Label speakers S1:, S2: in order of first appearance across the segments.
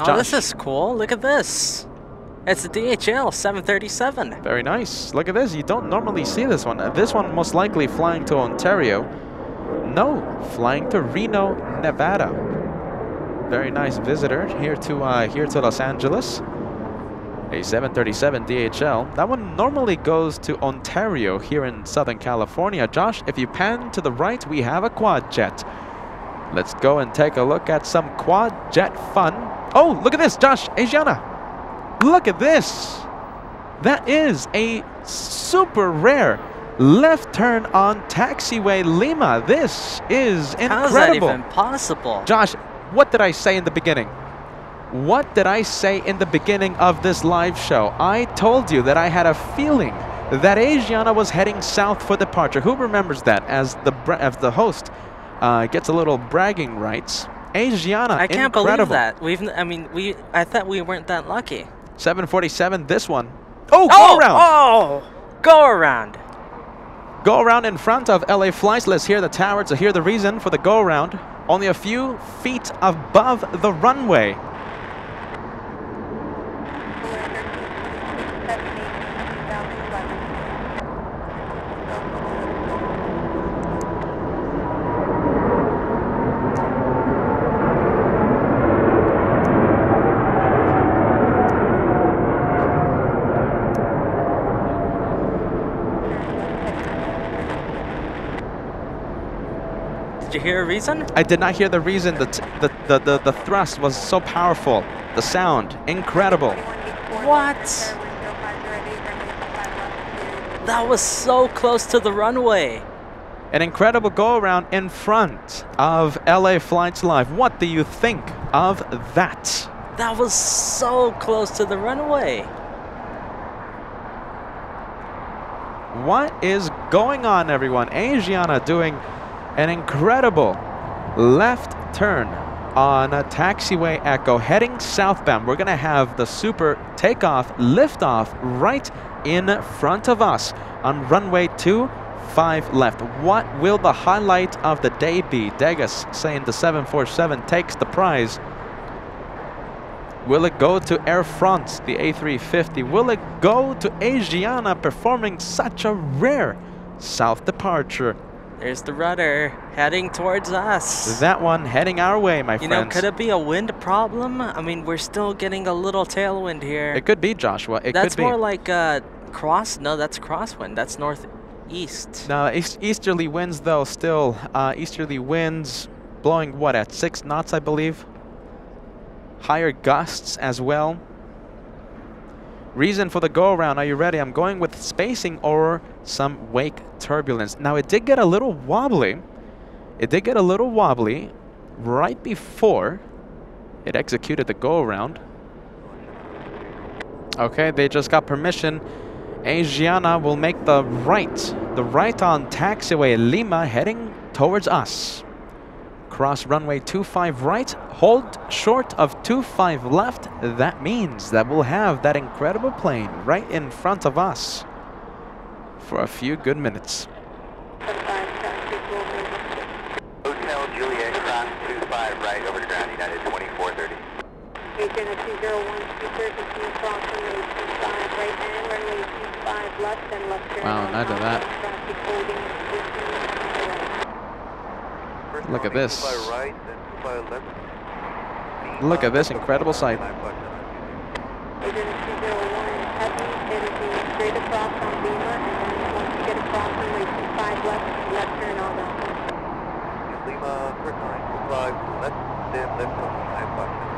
S1: Oh, this is cool. Look at this. It's a DHL 737.
S2: Very nice. Look at this. You don't normally see this one. This one most likely flying to Ontario. No, flying to Reno, Nevada. Very nice visitor here to uh, here to Los Angeles. A 737 DHL. That one normally goes to Ontario here in Southern California. Josh, if you pan to the right, we have a quad jet. Let's go and take a look at some quad jet fun. Oh, look at this, Josh, Asiana. Look at this. That is a super rare left turn on taxiway Lima. This is incredible.
S1: How is that even possible?
S2: Josh, what did I say in the beginning? What did I say in the beginning of this live show? I told you that I had a feeling that Asiana was heading south for departure. Who remembers that as the as the host uh, gets a little bragging rights? Asiana,
S1: I can't
S2: incredible.
S1: believe that. We've, n- I mean, we. I thought we weren't that lucky.
S2: 747, this one. Oh, oh go
S1: oh,
S2: around.
S1: oh, go around.
S2: Go around in front of LA Flights. Let's hear the tower to hear the reason for the go around. Only a few feet above the runway.
S1: Did you hear a reason?
S2: I did not hear the reason. The, the, the, the, the thrust was so powerful. The sound, incredible.
S1: What? That was so close to the runway.
S2: An incredible go around in front of LA Flights Live. What do you think of that?
S1: That was so close to the runway.
S2: What is going on, everyone? Asiana doing an incredible left turn on a taxiway Echo heading southbound. We're going to have the super takeoff, liftoff right in front of us on runway 25 left. What will the highlight of the day be? Degas saying the 747 takes the prize. Will it go to Air France, the A350? Will it go to Asiana performing such a rare south departure?
S1: There's the rudder heading towards us.
S2: That one heading our way, my friend.
S1: you know, could it be a wind problem? I mean, we're still getting a little tailwind here.
S2: it could be, Joshua. It
S1: that's
S2: could be.
S1: That's more like uh, cross. No, that's crosswind. That's northeast.
S2: no, east easterly winds, though, still. Uh, easterly winds blowing, what, at six knots, I believe? Higher gusts as well. Reason for the go around, are you ready? I'm going with spacing or some wake turbulence. Now, it did get a little wobbly. It did get a little wobbly right before it executed the go around. Okay, they just got permission. Asiana will make the right, the right on taxiway Lima heading towards us. Cross runway 25 right, hold short of 25 left. That means that we'll have that incredible plane right in front of us for a few good minutes.
S3: Hotel Juliet, cross 25 right over to ground, United 2430.
S4: Asiana 201 continue cross runway 25 right and runway 25 left and left turn.
S2: Wow,
S4: on
S2: neither that. Look at this.
S3: 25 right, then 25 left.
S2: Look at this incredible sight.
S4: Asiana 201 heavy, it'll be straight across on Lima and then once you get across runway 25 left, left turn on that.
S3: Lima, first line, 25 left, then left on 5 bucks.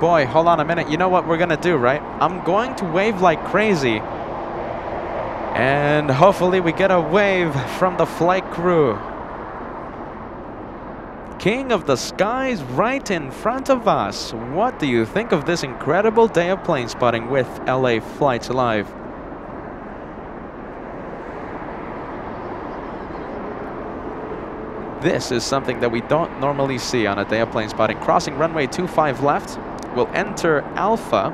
S2: Boy, hold on a minute. You know what we're going to do, right? I'm going to wave like crazy. And hopefully we get a wave from the flight crew. King of the skies right in front of us. What do you think of this incredible day of plane spotting with LA Flights Live? This is something that we don't normally see on a day of plane spotting. Crossing runway 25 left, we'll enter Alpha.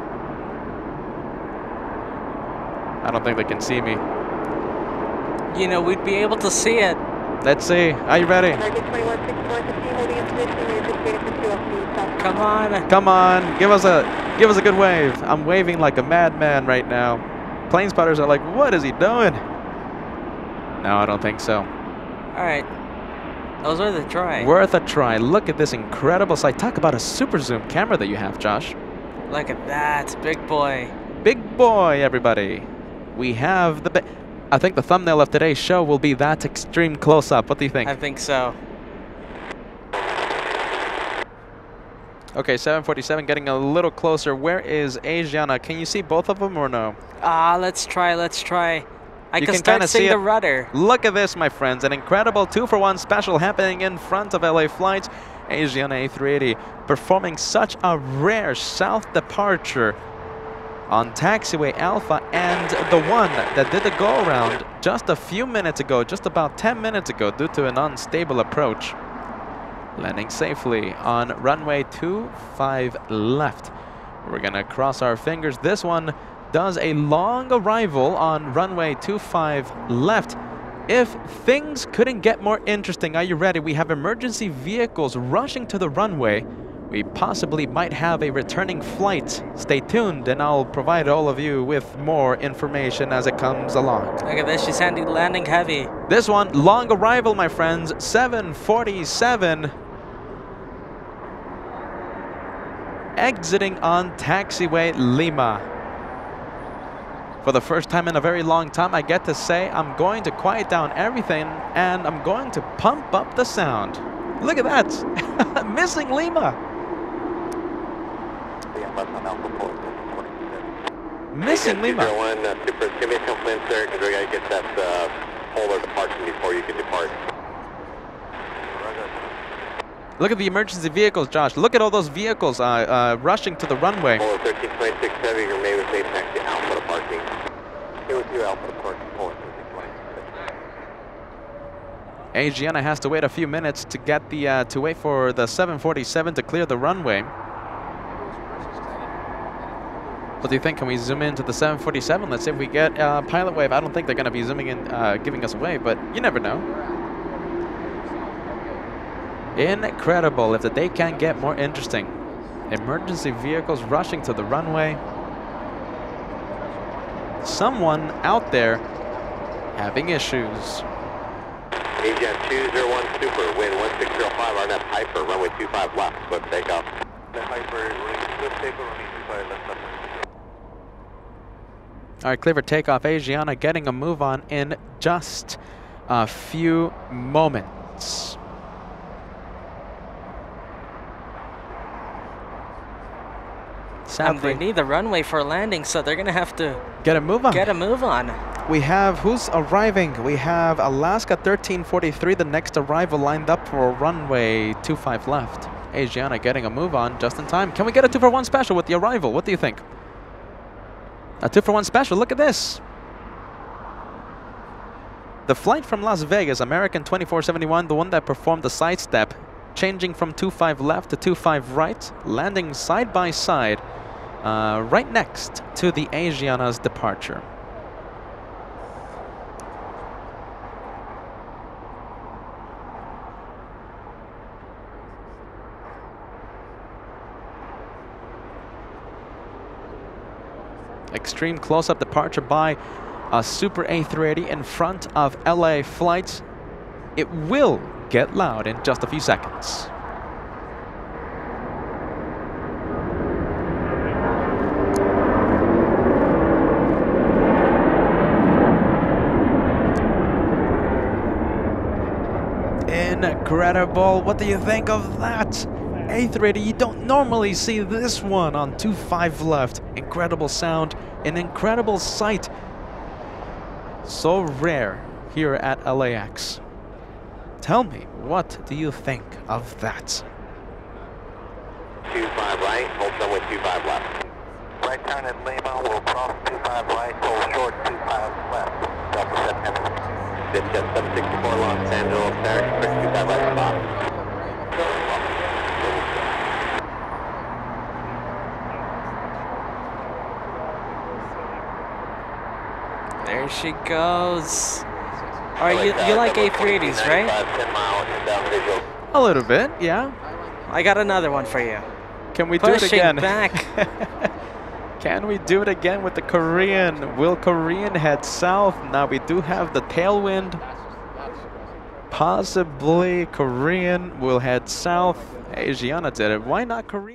S2: I don't think they can see me.
S1: you know, we'd be able to see it.
S2: Let's see. Are you ready?
S4: Target 2161 holding in position. You're just waiting for two off the south.
S1: Come on.
S2: Come on, give us a give us a good wave. I'm waving like a madman right now. Plane spotters are like, what is he doing? No, I don't think so.
S1: All right. That was worth a try.
S2: Worth a try. Look at this incredible sight. Talk about a super zoom camera that you have, Josh.
S1: Look at that, big boy.
S2: Big boy, everybody. We have the. I think the thumbnail of today's show will be that extreme close up. What do you think?
S1: I think so.
S2: Okay, 747 getting a little closer. Where is Asiana? Can you see both of them or no?
S1: Ah, let's try. Let's try. I
S2: You
S1: can,
S2: can kinda see
S1: the
S2: it.
S1: rudder.
S2: Look at this, my friends. An incredible two for one special happening in front of LA Flights. Asiana A380 performing such a rare south departure on taxiway Alpha and the one that did the go around just a few minutes ago, just about 10 minutes ago, due to an unstable approach. Landing safely on runway 25 left. We're gonna cross our fingers. This one does a long arrival on runway 25 left. If things couldn't get more interesting, are you ready? We have emergency vehicles rushing to the runway. We possibly might have a returning flight. Stay tuned and I'll provide all of you with more information as it comes along.
S1: Look at this. She's landing, landing heavy.
S2: This one, long arrival, my friends, 747. Exiting on taxiway Lima. For the first time in a very long time, I get to say I'm going to quiet down everything and I'm going to pump up the sound. Look at that! Missing Lima!
S3: Yeah, left on Alpha 4, 27.
S2: Missing Lima!
S3: 201, uh, Super, give me a complaint, sir, because we gotta get that uh, polar departure before you can depart.
S2: Look at the emergency vehicles, Josh. Look at all those vehicles uh, uh, rushing to the runway.
S3: Polar 1326 Heavy, your main with taxi Alpha to parking. You, Alpha to parking, Polar 1326.
S2: Asiana has to wait a few minutes to get the uh, to wait for the 747 to clear the runway. What do you think? Can we zoom into the 747? Let's see if we get uh, pilot wave. I don't think they're going to be zooming in, uh, giving us away, but you never know. Incredible if the day can get more interesting. Emergency vehicles rushing to the runway. Someone out there having issues.
S3: Asiana 201 Super, wind 1605, RNAV Hyper, runway 25 left, swift takeoff. The Hyper, swift takeoff, runway 25 left, left.
S2: All right, clear for takeoff. Asiana getting a move on in just a few moments.
S1: And they need the runway for landing, so they're gonna have to
S2: get a move on.
S1: get a move on.
S2: We have who's arriving? We have Alaska 1343, the next arrival lined up for runway 25 left. Asiana getting a move on just in time. Can we get a two for one special with the arrival? What do you think? A two for one special. Look at this. The flight from Las Vegas, American 2471, the one that performed the sidestep, changing from 25 left to 25 right, landing side by side, uh, right next to the Asiana's departure. Extreme close-up departure by a Super A380 in front of LA flights. It will get loud in just a few seconds. Incredible. What do you think of that? A380, you don't normally see this one on 2-5 left. Incredible sound, an incredible sight. So rare here at LAX. Tell me, what do you think of that?
S3: 2-5 right, hold subway 2-5 left. Right turn at Lima, we'll cross 2-5 right, hold short 2-5 left. Delta September. 764 Los Angeles, Eric, 25 right spot.
S1: There she goes. Or you, you like A380s, right?
S3: 10 mile inbound visual.
S2: A little bit, yeah.
S1: I got another one for you.
S2: Can we do it
S1: Pushing
S2: again?
S1: back.
S2: Can we do it again with the Korean? Will Korean head south? Now we do have the tailwind. Possibly Korean will head south. Asiana did it. Why not Korean?